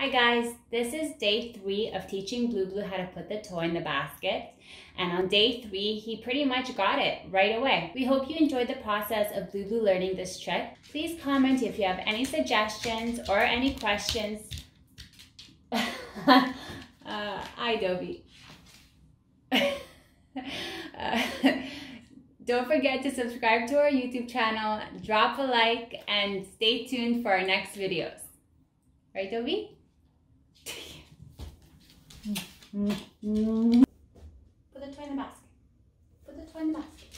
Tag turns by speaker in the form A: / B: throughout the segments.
A: Hi guys, this is day three of teaching Blue Blue how to put the toy in the basket. And on day three, he pretty much got it right away. We hope you enjoyed the process of Blue Blue learning this trick. Please comment if you have any suggestions or any questions. uh, hi, Doby. uh, don't forget to subscribe to our YouTube channel, drop a like, and stay tuned for our next videos. Right, Doby? Put the toy in the basket. Put the toy in the basket.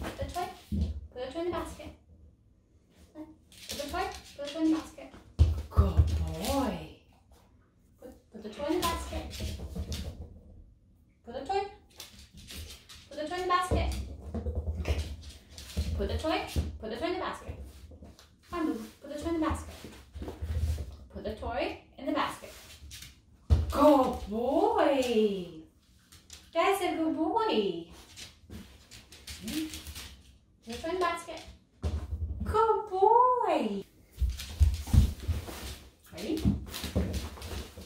A: Put the toy. Put the toy in the basket. Put the toy. Put the toy in the basket. Good boy. Put, put the toy in the basket. Put the toy. Put the toy in the basket. Put the toy. Put the toy in the basket. Come on, Put the toy in the basket. Put the toy in the basket. Good boy. That's a good boy. Toy basket. Good boy. Ready?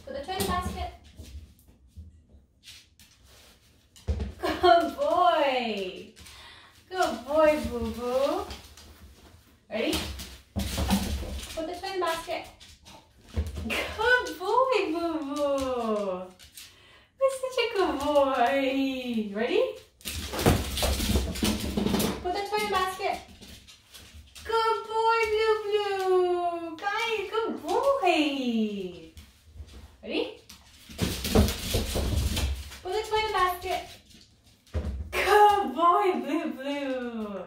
A: Put the toy basket. Good boy. Good boy, Boo Boo. Ready? Put the toy basket. Good boy, Boo Boo. You're such a good boy. Ready? Put the toy in the basket. Good boy, Blue Blue. Guys, good boy. Ready? Put the toy in the basket. Good boy, Blue Blue.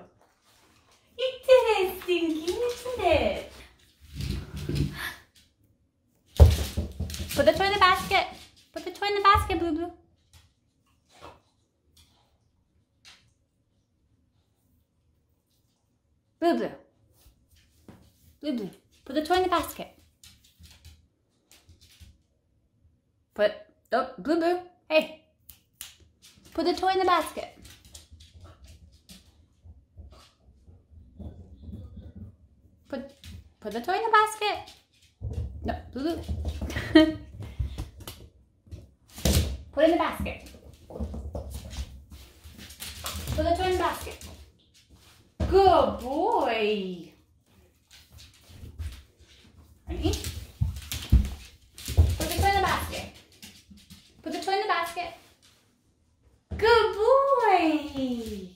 A: You did it, Stinky. You did it. Put the toy in the basket. Put the toy in the basket, Blue Blue. Blue Blue. Blue Blue. Put the toy in the basket. Put, oh, Blue Blue. Hey. Put the toy in the basket. Put, put the toy in the basket. No, Blue Blue. Put Good boy. Ready? Put the toy in the basket. Put the toy in the basket. Good boy.